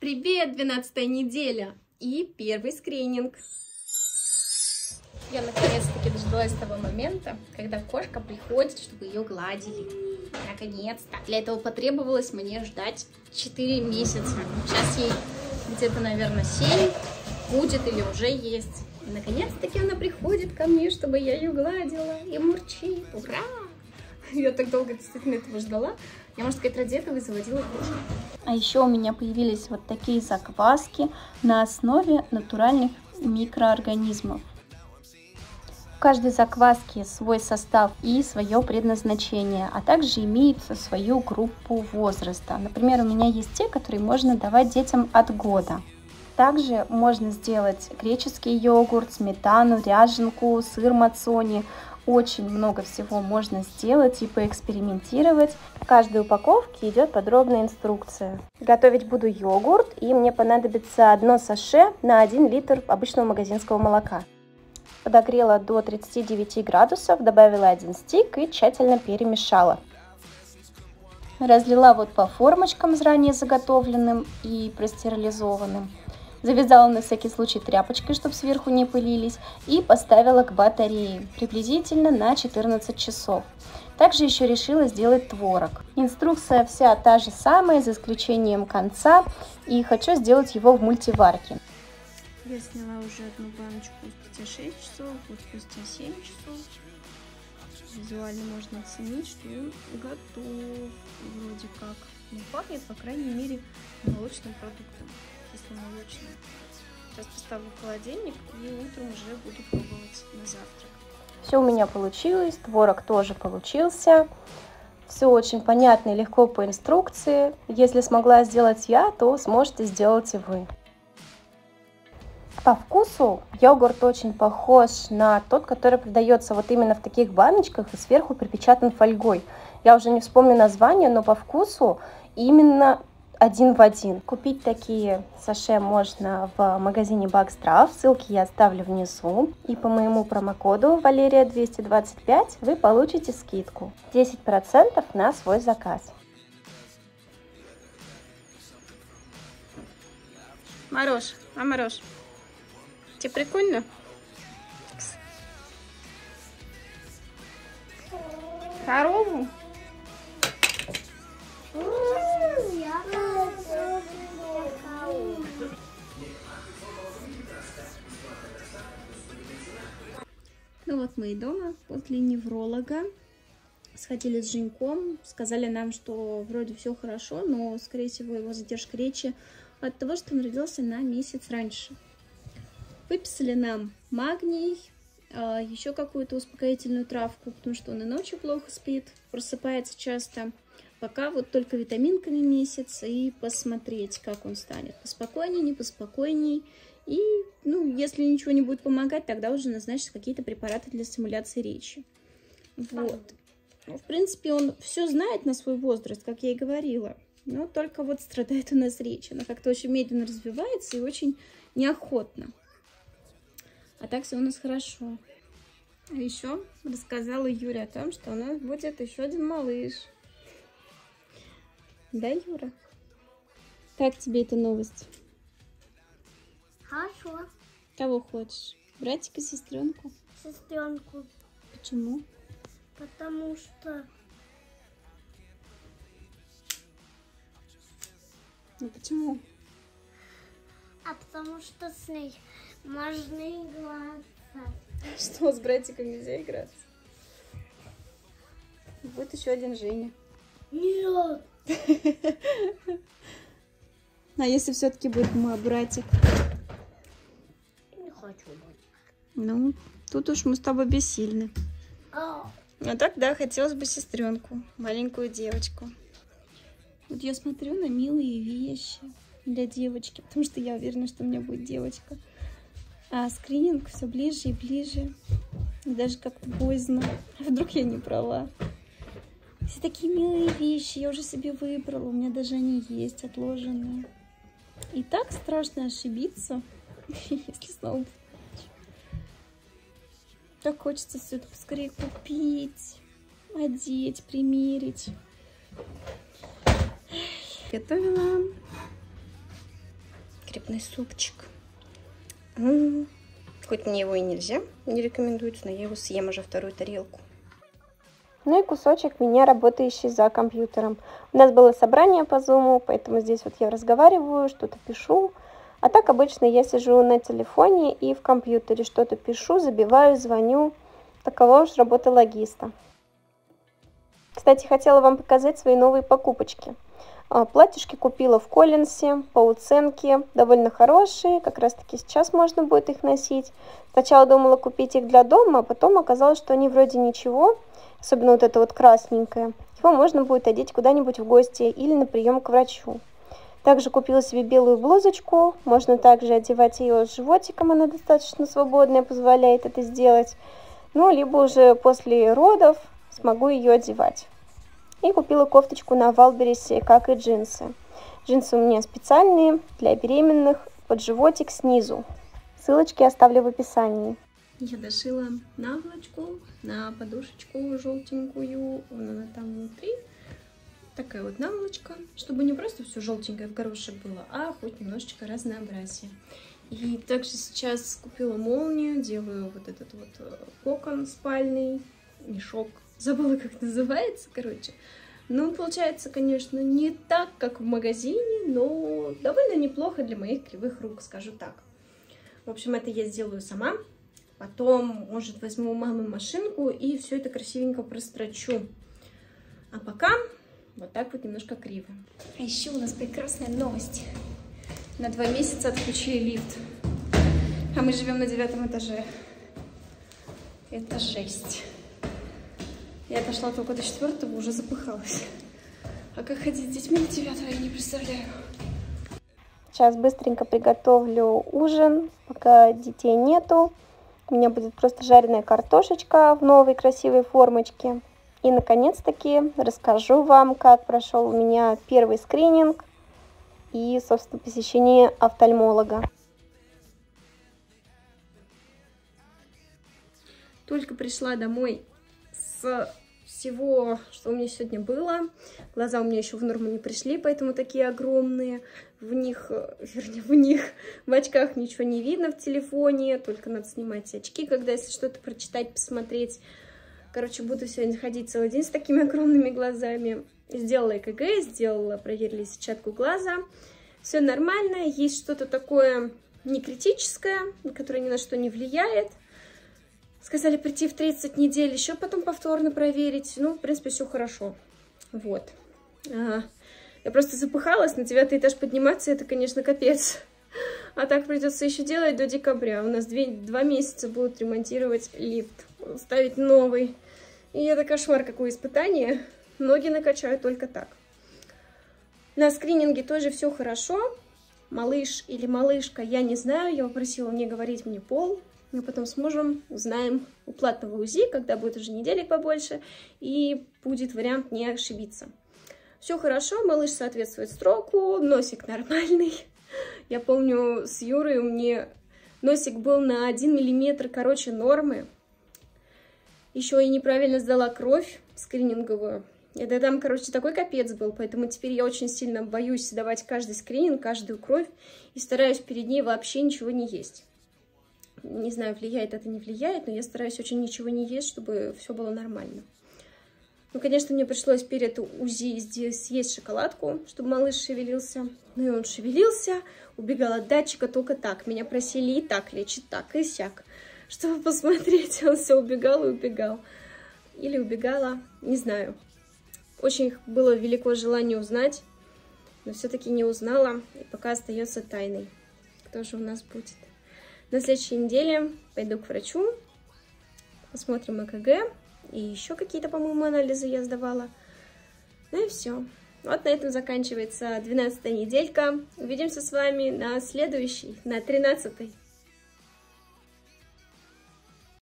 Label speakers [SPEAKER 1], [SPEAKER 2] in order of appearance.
[SPEAKER 1] Привет, 12 неделя и первый скрининг. Я наконец-таки дождалась того момента, когда кошка приходит, чтобы ее гладили. Наконец-то. Для этого потребовалось мне ждать 4 месяца. Сейчас ей где-то, наверное, 7 будет или уже есть. И наконец-таки она приходит ко мне, чтобы я ее гладила и мурчит. Ура! Я так долго действительно этого ждала. Я, можно сказать, ради этого и заводила кошку.
[SPEAKER 2] А еще у меня появились вот такие закваски на основе натуральных микроорганизмов. В каждой закваске свой состав и свое предназначение, а также имеется свою группу возраста. Например, у меня есть те, которые можно давать детям от года. Также можно сделать греческий йогурт, сметану, ряженку, сыр мацони, очень много всего можно сделать и поэкспериментировать. В каждой упаковке идет подробная инструкция. Готовить буду йогурт, и мне понадобится одно саше на 1 литр обычного магазинского молока. Подогрела до 39 градусов, добавила один стик и тщательно перемешала. Разлила вот по формочкам заранее заготовленным и простерилизованным. Завязала на всякий случай тряпочкой, чтобы сверху не пылились, и поставила к батарее, приблизительно на 14 часов. Также еще решила сделать творог. Инструкция вся та же самая, за исключением конца, и хочу сделать его в мультиварке.
[SPEAKER 1] Я сняла уже одну баночку спустя 6 часов, вот спустя 7 часов. Визуально можно оценить, что он готов вроде как. Ну, пахнет, по крайней мере, молочным продуктом кисломолочное. Сейчас поставлю в холодильник и утром уже буду пробовать на завтрак.
[SPEAKER 2] Все у меня получилось, творог тоже получился. Все очень понятно и легко по инструкции. Если смогла сделать я, то сможете сделать и вы. По вкусу йогурт очень похож на тот, который продается вот именно в таких баночках и сверху припечатан фольгой. Я уже не вспомню название, но по вкусу именно один в один. Купить такие саше можно в магазине Багстрав, ссылки я оставлю внизу. И по моему промокоду Валерия 225 вы получите скидку 10% на свой заказ.
[SPEAKER 1] Марош, а Марош, тебе прикольно? Корову? Мы дома после невролога. Сходили с Женьком, сказали нам, что вроде все хорошо, но, скорее всего, его задержка речи от того, что он родился на месяц раньше. Выписали нам магний, а, еще какую-то успокоительную травку, потому что он и ночью плохо спит, просыпается часто. Пока вот только витаминками месяц и посмотреть, как он станет. Поспокойней, не поспокойней. Если ничего не будет помогать, тогда уже назначить какие-то препараты для стимуляции речи. Вот. Ну, в принципе, он все знает на свой возраст, как я и говорила. Но только вот страдает у нас речь. Она как-то очень медленно развивается и очень неохотно. А так все у нас хорошо. А еще рассказала Юля о том, что у нас будет еще один малыш. Да, Юра? Как тебе эта новость?
[SPEAKER 3] Хорошо.
[SPEAKER 1] Кого хочешь? Братика, сестренку?
[SPEAKER 3] Сестренку.
[SPEAKER 1] Почему?
[SPEAKER 3] Потому что...
[SPEAKER 1] Ну почему?
[SPEAKER 3] А потому что с ней можно играться.
[SPEAKER 1] Что, с братиком нельзя играться? Будет еще один Женя.
[SPEAKER 3] Нет.
[SPEAKER 1] А если все-таки будет мой братик? Ну, тут уж мы с тобой бессильны.
[SPEAKER 3] А,
[SPEAKER 1] так, да, хотелось бы сестренку, маленькую девочку. Вот я смотрю на милые вещи для девочки, потому что я уверена, что у меня будет девочка. А скрининг все ближе и ближе. И даже как-то боязно. А вдруг я не права? Все такие милые вещи, я уже себе выбрала, у меня даже они есть отложенные. И так страшно ошибиться, если снова... Так хочется все это поскорее купить, одеть, примерить. Готовила плотный супчик. Хоть мне его и нельзя, не рекомендуется, но я его съем уже вторую тарелку.
[SPEAKER 2] Ну и кусочек меня, работающий за компьютером. У нас было собрание по зуму, поэтому здесь вот я разговариваю, что-то пишу. А так обычно я сижу на телефоне и в компьютере что-то пишу, забиваю, звоню. Такова уж работа логиста. Кстати, хотела вам показать свои новые покупочки. А, платьишки купила в Коллинсе по уценке, довольно хорошие, как раз таки сейчас можно будет их носить. Сначала думала купить их для дома, а потом оказалось, что они вроде ничего, особенно вот это вот красненькое. Его можно будет одеть куда-нибудь в гости или на прием к врачу. Также купила себе белую блузочку, можно также одевать ее с животиком, она достаточно свободная, позволяет это сделать. Ну, либо уже после родов смогу ее одевать. И купила кофточку на Валберисе, как и джинсы. Джинсы у меня специальные для беременных, под животик снизу. Ссылочки оставлю в описании.
[SPEAKER 1] Я дошила наволочку на подушечку желтенькую, она там внутри. Такая вот наволочка, чтобы не просто все желтенькое в горошек было, а хоть немножечко разнообразие. И также сейчас купила молнию, делаю вот этот вот э, кокон спальный, мешок забыла, как называется, короче. Ну, получается, конечно, не так, как в магазине, но довольно неплохо для моих кривых рук, скажу так. В общем, это я сделаю сама. Потом, может, возьму у мамы машинку и все это красивенько прострочу. А пока вот так вот немножко криво. А еще у нас прекрасная новость. На два месяца отключили лифт. А мы живем на девятом этаже. Это жесть. Я дошла только до четвертого, уже запыхалась. А как ходить с детьми до девятого, я не представляю.
[SPEAKER 2] Сейчас быстренько приготовлю ужин, пока детей нету. У меня будет просто жареная картошечка в новой красивой формочке. И, наконец-таки, расскажу вам, как прошел у меня первый скрининг и, собственно, посещение офтальмолога.
[SPEAKER 1] Только пришла домой с всего, что у меня сегодня было. Глаза у меня еще в норму не пришли, поэтому такие огромные. В них, вернее, в них, в очках ничего не видно в телефоне, только надо снимать очки, когда если что-то прочитать, посмотреть. Короче, буду сегодня ходить целый день с такими огромными глазами. Сделала ЭКГ, сделала, проверили сетчатку глаза. Все нормально, есть что-то такое не критическое, которое ни на что не влияет. Сказали прийти в 30 недель, еще потом повторно проверить. Ну, в принципе, все хорошо. Вот. А, я просто запыхалась, на девятый этаж подниматься, это, конечно, капец. А так придется еще делать до декабря. У нас две, два месяца будут ремонтировать лифт, ставить новый. И это кошмар, какое испытание. Ноги накачают только так. На скрининге тоже все хорошо. Малыш или малышка, я не знаю. Я попросила не говорить мне пол. Мы потом с мужем узнаем у платного УЗИ, когда будет уже неделек побольше, и будет вариант не ошибиться. Все хорошо, малыш соответствует сроку, носик нормальный. Я помню, с Юрой у меня носик был на 1 миллиметр короче нормы. Еще и неправильно сдала кровь скрининговую. Это там, короче, такой капец был, поэтому теперь я очень сильно боюсь давать каждый скрининг, каждую кровь, и стараюсь перед ней вообще ничего не есть. Не знаю, влияет это, не влияет, но я стараюсь очень ничего не есть, чтобы все было нормально. Ну, конечно, мне пришлось перед УЗИ здесь съесть шоколадку, чтобы малыш шевелился. Ну и он шевелился, убегал от датчика только так. Меня просили и так лечить, так и сяк. Чтобы посмотреть, он все убегал и убегал. Или убегала, не знаю. Очень было велико желание узнать, но все-таки не узнала. И пока остается тайной, кто же у нас будет. На следующей неделе пойду к врачу, посмотрим ЭКГ и еще какие-то, по-моему, анализы я сдавала. Ну и все. Вот на этом заканчивается 12 неделька. Увидимся с вами на следующей, на 13 -й.